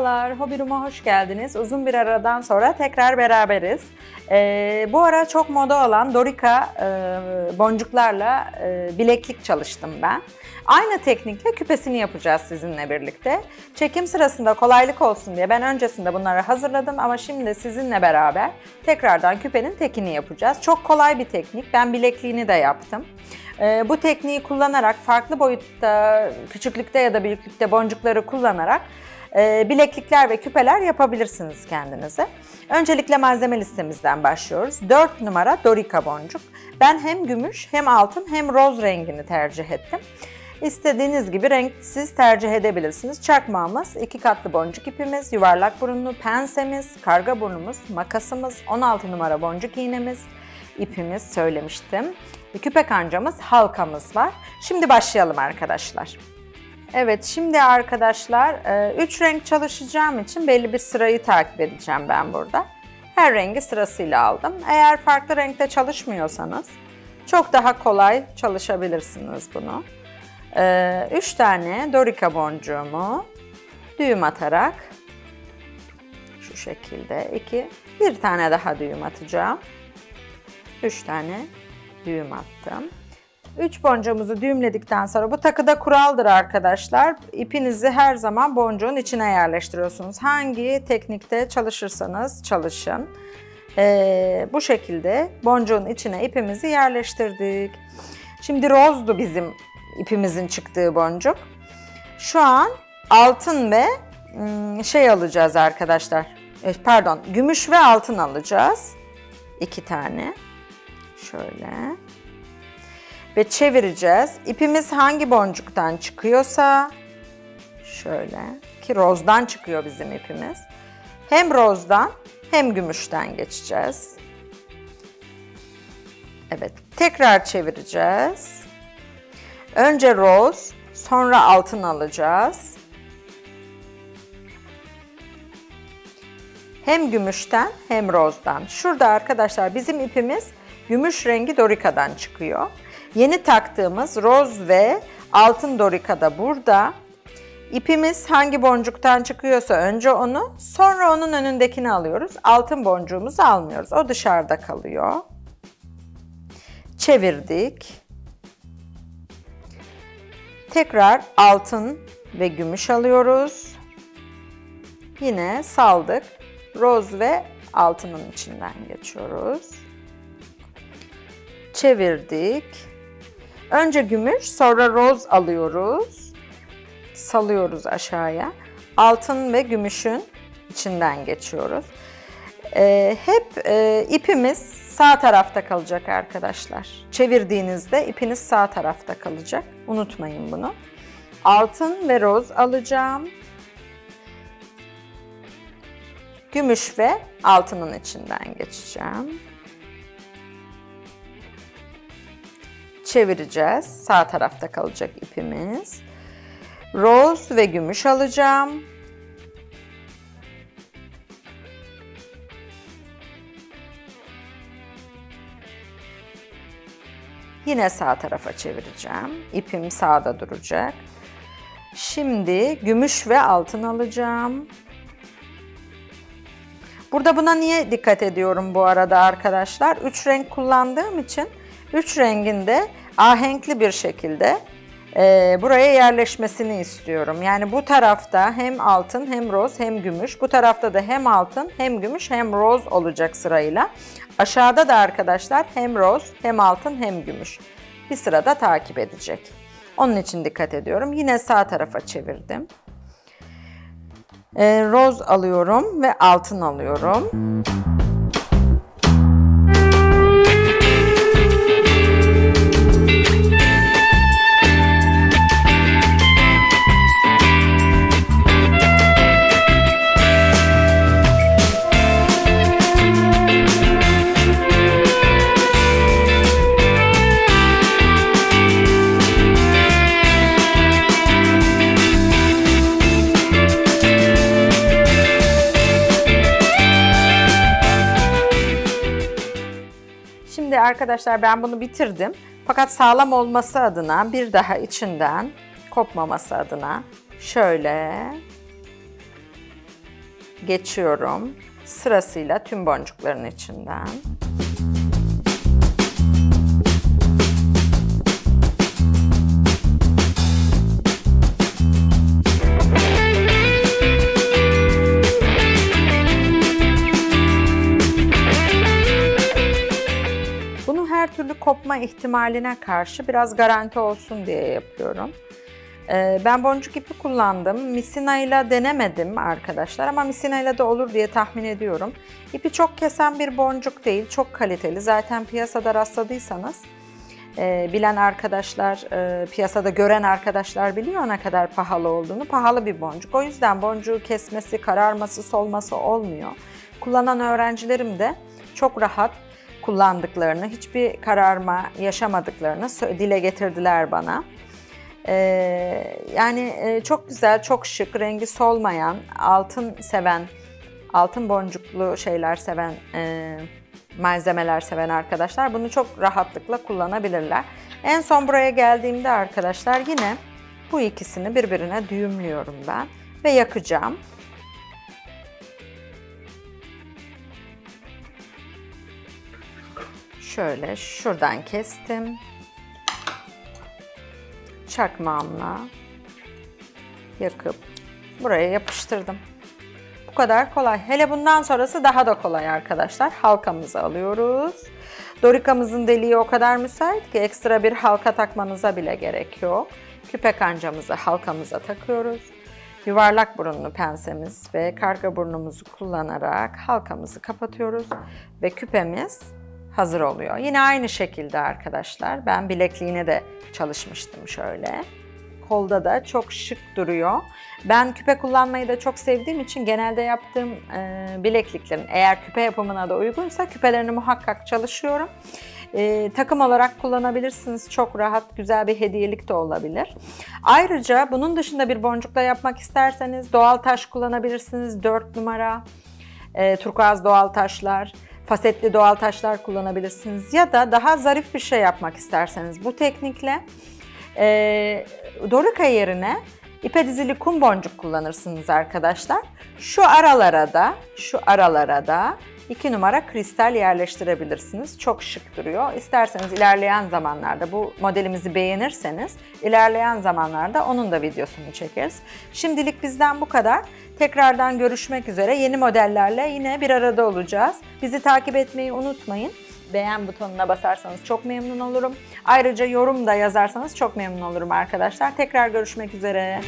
Merhabalar, Hobi hoş geldiniz. Uzun bir aradan sonra tekrar beraberiz. Ee, bu ara çok moda olan Dorika e, boncuklarla e, bileklik çalıştım ben. Aynı teknikle küpesini yapacağız sizinle birlikte. Çekim sırasında kolaylık olsun diye ben öncesinde bunları hazırladım ama şimdi sizinle beraber tekrardan küpenin tekini yapacağız. Çok kolay bir teknik. Ben bilekliğini de yaptım. Ee, bu tekniği kullanarak farklı boyutta, küçüklükte ya da büyüklükte boncukları kullanarak bileklikler ve küpeler yapabilirsiniz kendinize. Öncelikle malzeme listemizden başlıyoruz. 4 numara Dorika boncuk. Ben hem gümüş hem altın hem roz rengini tercih ettim. İstediğiniz gibi renk siz tercih edebilirsiniz. Çakmağımız, iki katlı boncuk ipimiz, yuvarlak burunlu pensemiz, karga burnumuz, makasımız, 16 numara boncuk iğnemiz, ipimiz söylemiştim. Küpe kancamız, halkamız var. Şimdi başlayalım arkadaşlar. Evet şimdi arkadaşlar 3 renk çalışacağım için belli bir sırayı takip edeceğim ben burada. Her rengi sırasıyla aldım. Eğer farklı renkte çalışmıyorsanız çok daha kolay çalışabilirsiniz bunu. 3 tane Dorika boncuğumu düğüm atarak şu şekilde 2 bir tane daha düğüm atacağım. 3 tane düğüm attım. 3 boncuğumuzu düğümledikten sonra bu takıda kuraldır arkadaşlar. İpinizi her zaman boncuğun içine yerleştiriyorsunuz. Hangi teknikte çalışırsanız çalışın. Ee, bu şekilde boncuğun içine ipimizi yerleştirdik. Şimdi rozdu bizim ipimizin çıktığı boncuk. Şu an altın ve şey alacağız arkadaşlar. E, pardon, gümüş ve altın alacağız. İki tane. Şöyle. Ve çevireceğiz. İpimiz hangi boncuktan çıkıyorsa şöyle ki rozdan çıkıyor bizim ipimiz. Hem rozdan hem gümüşten geçeceğiz. Evet, tekrar çevireceğiz. Önce roz, sonra altın alacağız. Hem gümüşten hem rozdan. Şurada arkadaşlar bizim ipimiz gümüş rengi dorikadan çıkıyor. Yeni taktığımız roz ve altın dorika da burada. İpimiz hangi boncuktan çıkıyorsa önce onu, sonra onun önündekini alıyoruz. Altın boncuğumuzu almıyoruz. O dışarıda kalıyor. Çevirdik. Tekrar altın ve gümüş alıyoruz. Yine saldık. Roz ve altının içinden geçiyoruz. Çevirdik. Önce gümüş, sonra roz alıyoruz. Salıyoruz aşağıya. Altın ve gümüşün içinden geçiyoruz. Ee, hep e, ipimiz sağ tarafta kalacak arkadaşlar. Çevirdiğinizde ipiniz sağ tarafta kalacak. Unutmayın bunu. Altın ve roz alacağım. Gümüş ve altının içinden geçeceğim. Çevireceğiz. Sağ tarafta kalacak ipimiz. Roz ve gümüş alacağım. Yine sağ tarafa çevireceğim. İpim sağda duracak. Şimdi gümüş ve altın alacağım. Burada buna niye dikkat ediyorum bu arada arkadaşlar? Üç renk kullandığım için üç renginde ahenkli bir şekilde e, buraya yerleşmesini istiyorum. Yani bu tarafta hem altın hem roz hem gümüş. Bu tarafta da hem altın hem gümüş hem roz olacak sırayla. Aşağıda da arkadaşlar hem roz hem altın hem gümüş. Bir sırada takip edecek. Onun için dikkat ediyorum. Yine sağ tarafa çevirdim. E, roz alıyorum ve altın alıyorum. Arkadaşlar ben bunu bitirdim. Fakat sağlam olması adına bir daha içinden kopmaması adına şöyle geçiyorum sırasıyla tüm boncukların içinden. Kopma ihtimaline karşı biraz garanti olsun diye yapıyorum. Ee, Ben boncuk ipi kullandım. Misina ile denemedim arkadaşlar ama misina ile de olur diye tahmin ediyorum. İpi çok kesen bir boncuk değil, çok kaliteli. Zaten piyasada rastladıysanız e, bilen arkadaşlar, e, piyasada gören arkadaşlar biliyor ne kadar pahalı olduğunu. Pahalı bir boncuk. O yüzden boncuğu kesmesi, kararması, solması olmuyor. Kullanan öğrencilerim de çok rahat kullandıklarını, hiçbir kararma yaşamadıklarını dile getirdiler bana. Ee, yani e, çok güzel, çok şık, rengi solmayan, altın seven, altın boncuklu şeyler seven, e, malzemeler seven arkadaşlar bunu çok rahatlıkla kullanabilirler. En son buraya geldiğimde arkadaşlar yine bu ikisini birbirine düğümlüyorum ben ve yakacağım. Şöyle şuradan kestim çakmağımla yakıp buraya yapıştırdım. Bu kadar kolay. Hele bundan sonrası daha da kolay arkadaşlar. Halkamızı alıyoruz. Dorikamızın deliği o kadar müsait ki ekstra bir halka takmanıza bile gerek yok. Küpe kancamızı halkamıza takıyoruz. Yuvarlak burunlu pensemiz ve karga burnumuzu kullanarak halkamızı kapatıyoruz ve küpemiz hazır oluyor. Yine aynı şekilde arkadaşlar ben bilekliğine de çalışmıştım şöyle. Kolda da çok şık duruyor. Ben küpe kullanmayı da çok sevdiğim için genelde yaptığım e, bilekliklerin eğer küpe yapımına da uygunsa küpelerini muhakkak çalışıyorum. E, takım olarak kullanabilirsiniz. Çok rahat, güzel bir hediyelik de olabilir. Ayrıca bunun dışında bir boncukla yapmak isterseniz doğal taş kullanabilirsiniz. 4 numara, e, turkuaz doğal taşlar fasetli doğal taşlar kullanabilirsiniz ya da daha zarif bir şey yapmak isterseniz bu teknikle e, dorika yerine ipe dizili kum boncuk kullanırsınız arkadaşlar. Şu aralara da şu aralara da 2 numara kristal yerleştirebilirsiniz. Çok şık duruyor. İsterseniz ilerleyen zamanlarda bu modelimizi beğenirseniz ilerleyen zamanlarda onun da videosunu çekeriz. Şimdilik bizden bu kadar. Tekrardan görüşmek üzere. Yeni modellerle yine bir arada olacağız. Bizi takip etmeyi unutmayın. Beğen butonuna basarsanız çok memnun olurum. Ayrıca yorum da yazarsanız çok memnun olurum arkadaşlar. Tekrar görüşmek üzere.